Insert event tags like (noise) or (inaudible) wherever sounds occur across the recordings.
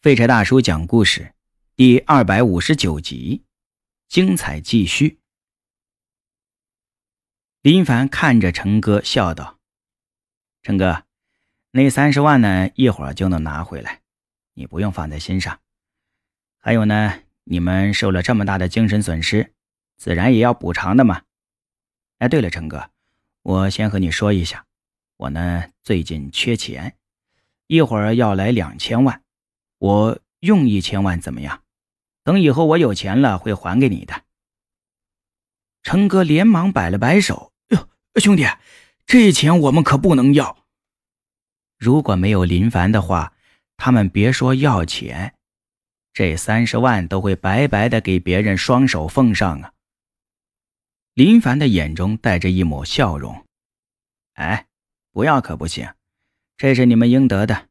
废柴大叔讲故事第二百五十九集，精彩继续。林凡看着陈哥笑道：“陈哥，那三十万呢，一会儿就能拿回来，你不用放在心上。还有呢，你们受了这么大的精神损失，自然也要补偿的嘛。哎，对了，陈哥，我先和你说一下，我呢最近缺钱，一会儿要来两千万。”我用一千万怎么样？等以后我有钱了会还给你的。陈哥连忙摆了摆手：“哟，兄弟，这钱我们可不能要。如果没有林凡的话，他们别说要钱，这三十万都会白白的给别人双手奉上啊。”林凡的眼中带着一抹笑容：“哎，不要可不行，这是你们应得的。”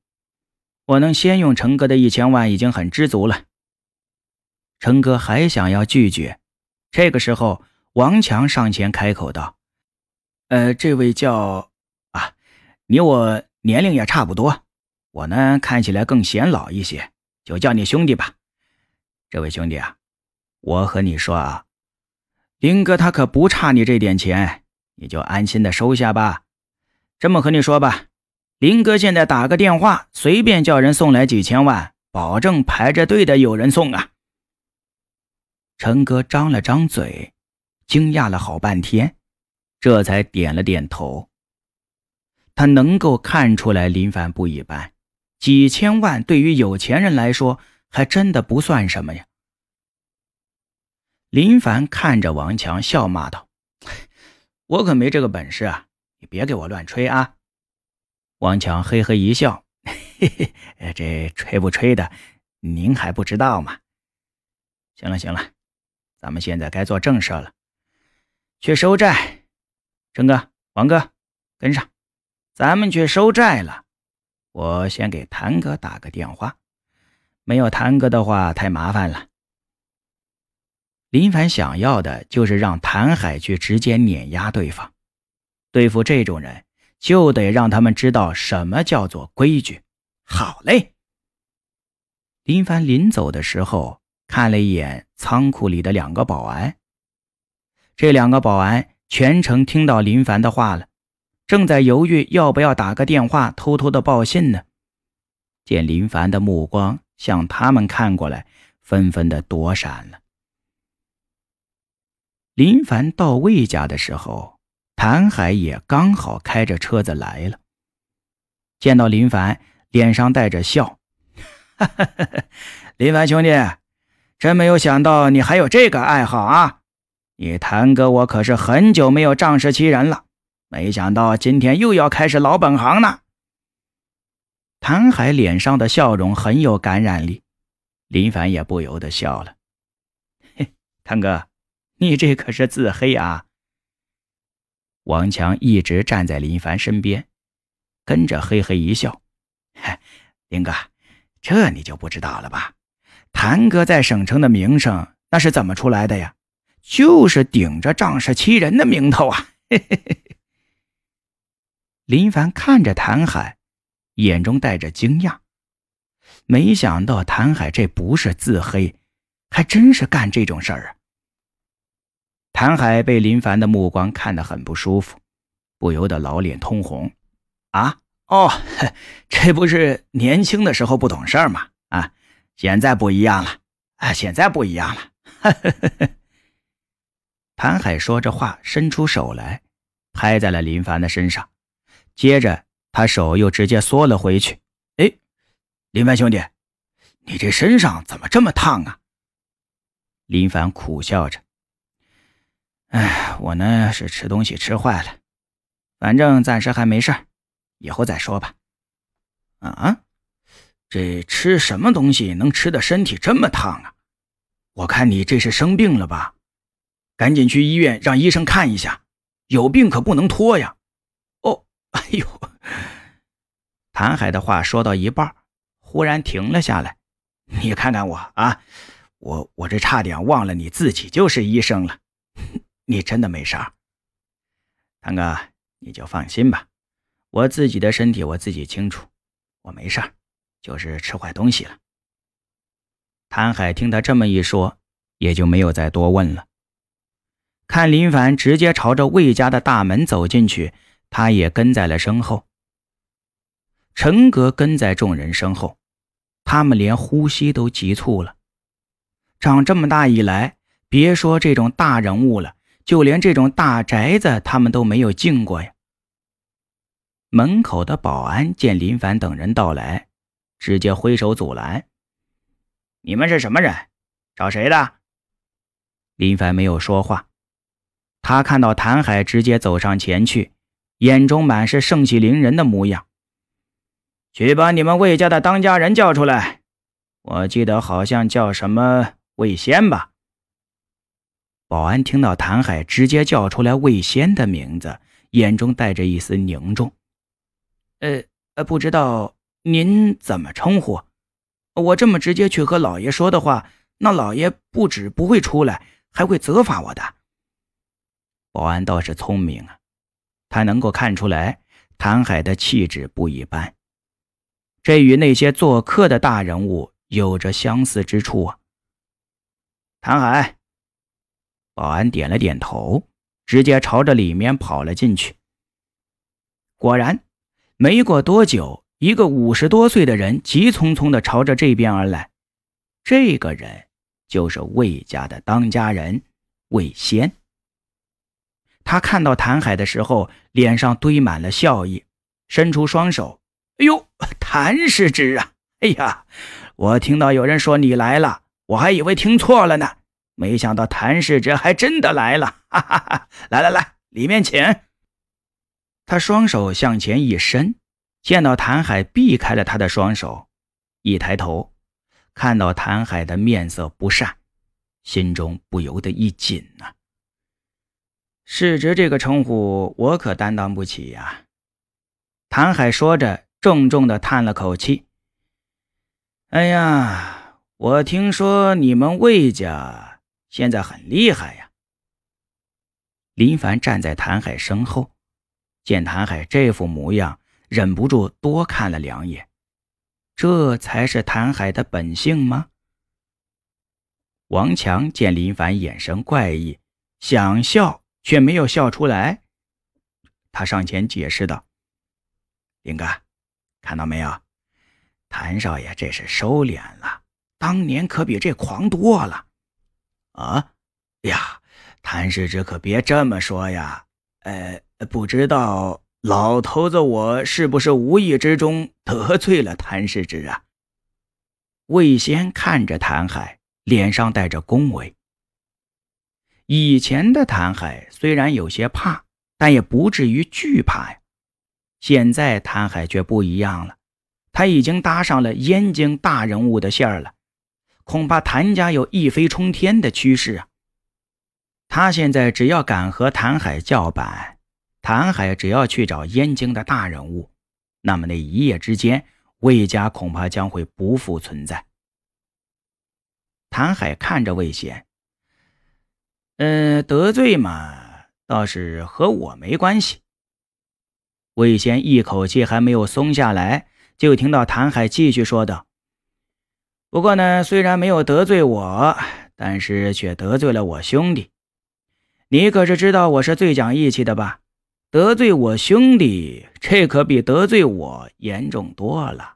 我能先用成哥的一千万已经很知足了。成哥还想要拒绝，这个时候王强上前开口道：“呃，这位叫……啊，你我年龄也差不多，我呢看起来更显老一些，就叫你兄弟吧。这位兄弟啊，我和你说啊，林哥他可不差你这点钱，你就安心的收下吧。这么和你说吧。”林哥现在打个电话，随便叫人送来几千万，保证排着队的有人送啊！陈哥张了张嘴，惊讶了好半天，这才点了点头。他能够看出来林凡不一般，几千万对于有钱人来说还真的不算什么呀。林凡看着王强，笑骂道：“ (laughs) 我可没这个本事啊！你别给我乱吹啊！”王强嘿嘿一笑：“嘿嘿，这吹不吹的，您还不知道吗？行了行了，咱们现在该做正事了，去收债。陈哥、王哥，跟上，咱们去收债了。我先给谭哥打个电话，没有谭哥的话太麻烦了。”林凡想要的就是让谭海去直接碾压对方，对付这种人。就得让他们知道什么叫做规矩。好嘞。林凡临走的时候看了一眼仓库里的两个保安，这两个保安全程听到林凡的话了，正在犹豫要不要打个电话偷偷的报信呢。见林凡的目光向他们看过来，纷纷的躲闪了。林凡到魏家的时候。谭海也刚好开着车子来了，见到林凡，脸上带着笑：“哈哈哈哈林凡兄弟，真没有想到你还有这个爱好啊！你谭哥我可是很久没有仗势欺人了，没想到今天又要开始老本行呢。”谭海脸上的笑容很有感染力，林凡也不由得笑了：“嘿，(laughs) 谭哥，你这可是自黑啊！”王强一直站在林凡身边，跟着嘿嘿一笑：“林哥，这你就不知道了吧？谭哥在省城的名声那是怎么出来的呀？就是顶着仗势欺人的名头啊！”嘿 (laughs) 嘿林凡看着谭海，眼中带着惊讶，没想到谭海这不是自黑，还真是干这种事儿啊！谭海被林凡的目光看得很不舒服，不由得老脸通红。啊，哦，(laughs) 这不是年轻的时候不懂事吗？啊，现在不一样了，啊，现在不一样了。(laughs) 谭海说着话，伸出手来，拍在了林凡的身上，接着他手又直接缩了回去。哎，林凡兄弟，你这身上怎么这么烫啊？林凡苦笑着。哎，我呢是吃东西吃坏了，反正暂时还没事以后再说吧。啊，这吃什么东西能吃的身体这么烫啊？我看你这是生病了吧？赶紧去医院让医生看一下，有病可不能拖呀。哦，哎呦！谭海的话说到一半，忽然停了下来。你看看我啊，我我这差点忘了你自己就是医生了。你真的没事儿，谭哥，你就放心吧，我自己的身体我自己清楚，我没事儿，就是吃坏东西了，谭海听他这么一说，也就没有再多问了。看林凡直接朝着魏家的大门走进去，他也跟在了身后。陈格跟在众人身后，他们连呼吸都急促了。长这么大以来，别说这种大人物了，就连这种大宅子，他们都没有进过呀。门口的保安见林凡等人到来，直接挥手阻拦：“你们是什么人？找谁的？”林凡没有说话。他看到谭海直接走上前去，眼中满是盛气凌人的模样。去把你们魏家的当家人叫出来，我记得好像叫什么魏仙吧。保安听到谭海直接叫出来魏仙的名字，眼中带着一丝凝重。呃呃，不知道您怎么称呼？我这么直接去和老爷说的话，那老爷不止不会出来，还会责罚我的。保安倒是聪明啊，他能够看出来谭海的气质不一般。这与那些做客的大人物有着相似之处啊！谭海，保安点了点头，直接朝着里面跑了进去。果然，没过多久，一个五十多岁的人急匆匆地朝着这边而来。这个人就是魏家的当家人魏仙。他看到谭海的时候，脸上堆满了笑意，伸出双手。哎呦，谭世侄啊！哎呀，我听到有人说你来了，我还以为听错了呢，没想到谭世之还真的来了！哈哈哈！来来来，里面请。他双手向前一伸，见到谭海避开了他的双手，一抬头，看到谭海的面色不善，心中不由得一紧呐。世职这个称呼，我可担当不起呀。谭海说着。重重的叹了口气。哎呀，我听说你们魏家现在很厉害呀。林凡站在谭海身后，见谭海这副模样，忍不住多看了两眼。这才是谭海的本性吗？王强见林凡眼神怪异，想笑却没有笑出来，他上前解释道：“林哥。”看到没有，谭少爷这是收敛了，当年可比这狂多了。啊，呀，谭世之可别这么说呀。呃，不知道老头子我是不是无意之中得罪了谭世之啊？魏仙看着谭海，脸上带着恭维。以前的谭海虽然有些怕，但也不至于惧怕呀。现在谭海却不一样了，他已经搭上了燕京大人物的线儿了，恐怕谭家有一飞冲天的趋势啊！他现在只要敢和谭海叫板，谭海只要去找燕京的大人物，那么那一夜之间，魏家恐怕将会不复存在。谭海看着魏贤，嗯，得罪嘛，倒是和我没关系。魏贤一口气还没有松下来，就听到谭海继续说道：“不过呢，虽然没有得罪我，但是却得罪了我兄弟。你可是知道我是最讲义气的吧？得罪我兄弟，这可比得罪我严重多了。”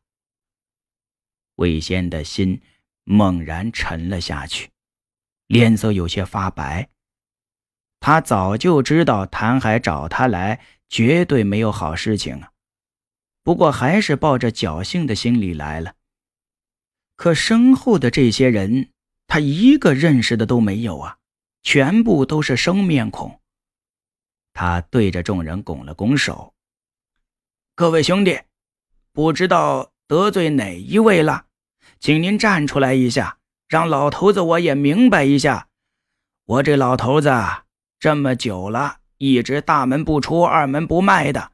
魏仙的心猛然沉了下去，脸色有些发白。他早就知道谭海找他来。绝对没有好事情啊！不过还是抱着侥幸的心理来了。可身后的这些人，他一个认识的都没有啊，全部都是生面孔。他对着众人拱了拱手：“各位兄弟，不知道得罪哪一位了，请您站出来一下，让老头子我也明白一下。我这老头子这么久了。”一直大门不出，二门不迈的，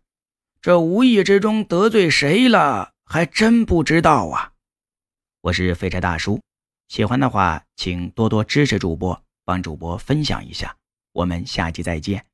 这无意之中得罪谁了，还真不知道啊！我是废柴大叔，喜欢的话请多多支持主播，帮主播分享一下，我们下期再见。